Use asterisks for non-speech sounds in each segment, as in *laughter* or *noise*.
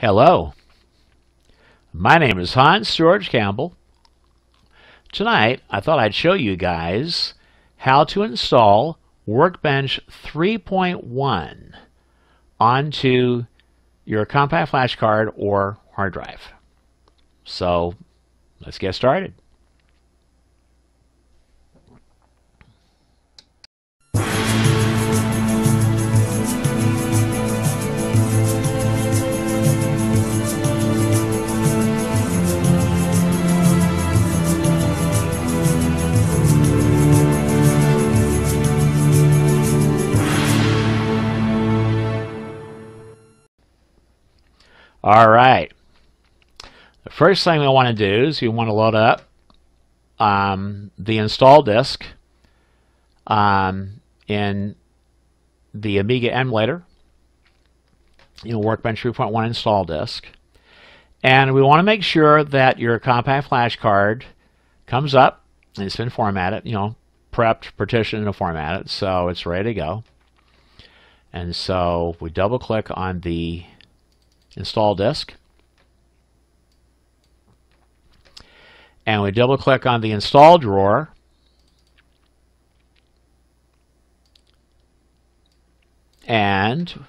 Hello, my name is Hans George Campbell. Tonight I thought I'd show you guys how to install Workbench 3.1 onto your compact flash card or hard drive. So let's get started. All right. The first thing we want to do is you want to load up um, the install disk um, in the Amiga emulator, you know, Workbench 3.1 install disk. And we want to make sure that your compact flash card comes up and it's been formatted, you know, prepped, partitioned, and formatted, so it's ready to go. And so we double click on the install disk. And we double click on the install drawer. And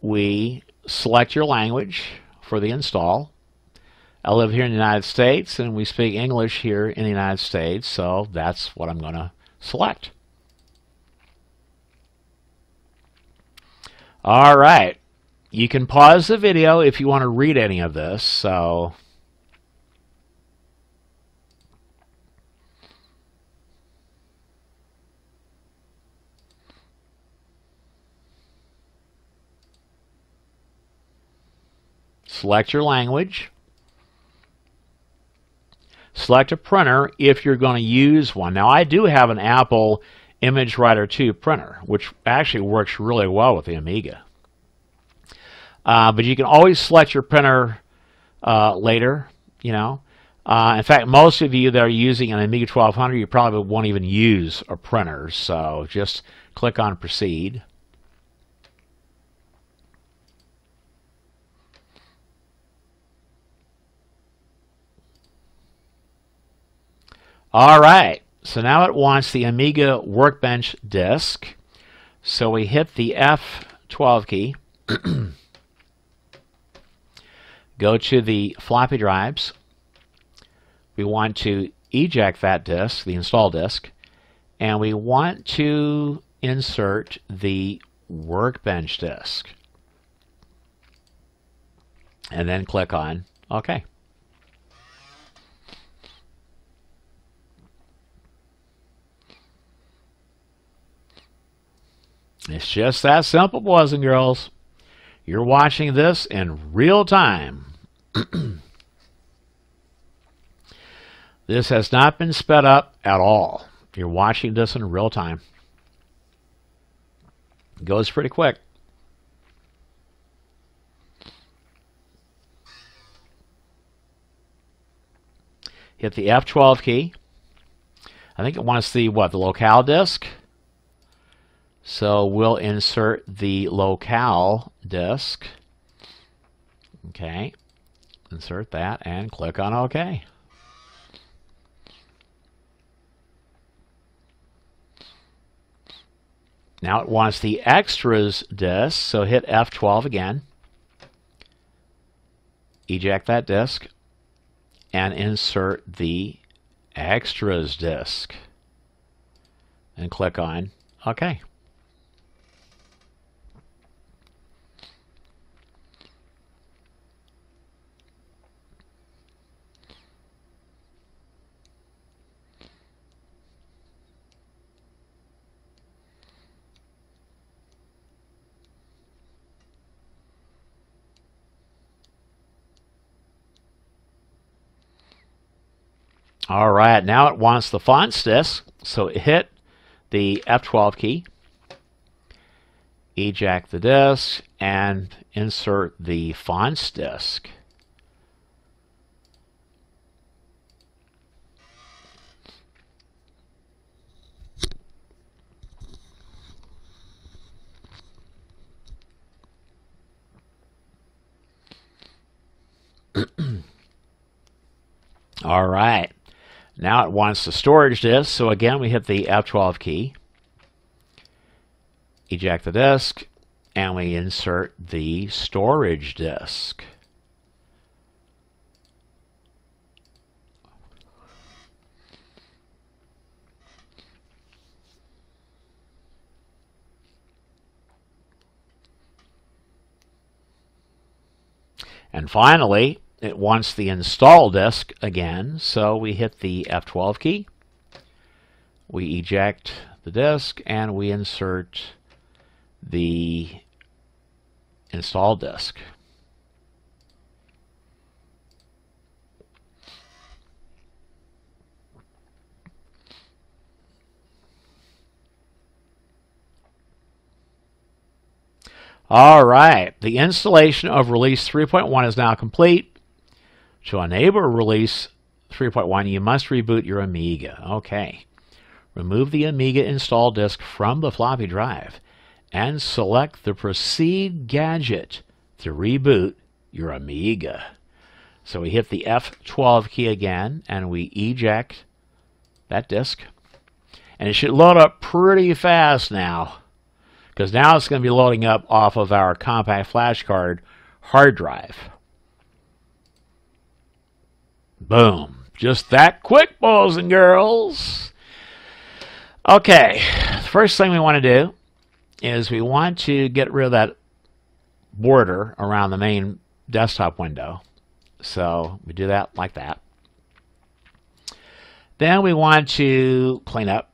we select your language for the install. I live here in the United States and we speak English here in the United States, so that's what I'm going to select. All right you can pause the video if you want to read any of this. So select your language. Select a printer if you're going to use one. Now I do have an Apple Image Writer 2 printer, which actually works really well with the Amiga. Uh, but you can always select your printer uh, later, you know. Uh, in fact, most of you that are using an Amiga 1200, you probably won't even use a printer. So just click on Proceed. All right, so now it wants the Amiga Workbench disk. So we hit the F12 key. *clears throat* go to the floppy drives. We want to eject that disk, the install disk, and we want to insert the workbench disk. And then click on OK. It's just that simple, boys and girls. You're watching this in real time. *clears throat* this has not been sped up at all. You're watching this in real time. It goes pretty quick. Hit the F12 key. I think it wants the what the locale disk. So we'll insert the locale disk. Okay. Insert that and click on OK. Now it wants the extras disk, so hit F12 again. Eject that disk and insert the extras disk. And click on OK. All right, now it wants the fonts disk, so hit the F12 key, eject the disk, and insert the fonts disk. *clears throat* All right. Now it wants the storage disk, so again we hit the F12 key, eject the disk, and we insert the storage disk. And finally, it wants the install disk again, so we hit the F12 key. We eject the disk and we insert the install disk. All right, the installation of release 3.1 is now complete. To enable release 3.1, you must reboot your Amiga. Okay. Remove the Amiga install disk from the floppy drive and select the Proceed gadget to reboot your Amiga. So we hit the F12 key again and we eject that disk. And it should load up pretty fast now because now it's going to be loading up off of our compact flash card hard drive. Boom. Just that quick, boys and girls. Okay, first thing we want to do is we want to get rid of that border around the main desktop window. So we do that like that. Then we want to clean up.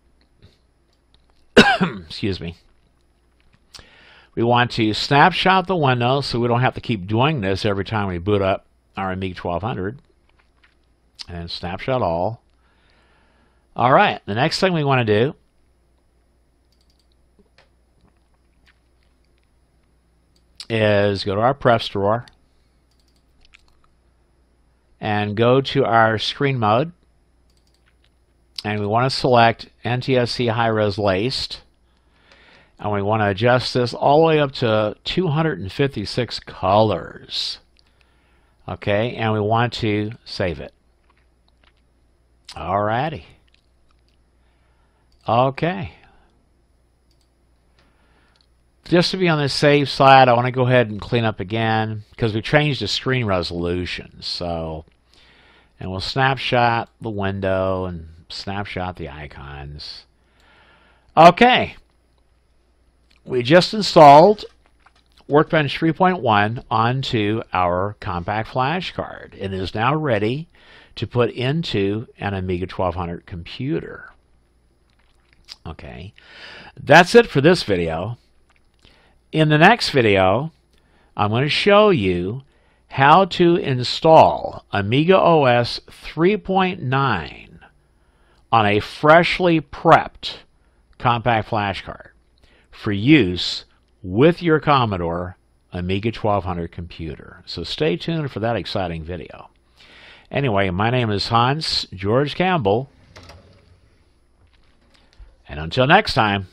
*coughs* Excuse me. We want to snapshot the window so we don't have to keep doing this every time we boot up our Amiga 1200. And snapshot all. All right, the next thing we want to do is go to our Prefs drawer and go to our screen mode. And we want to select NTSC high-res laced. And we want to adjust this all the way up to 256 colors. Okay and we want to save it alrighty okay just to be on the safe side, I want to go ahead and clean up again because we changed the screen resolution. So, and we'll snapshot the window and snapshot the icons. Okay. We just installed Workbench 3.1 onto our compact flash card. It is now ready to put into an Amiga 1200 computer. Okay. That's it for this video. In the next video, I'm going to show you how to install Amiga OS 3.9 on a freshly prepped compact flash card for use with your Commodore Amiga 1200 computer. So stay tuned for that exciting video. Anyway, my name is Hans George Campbell. And until next time,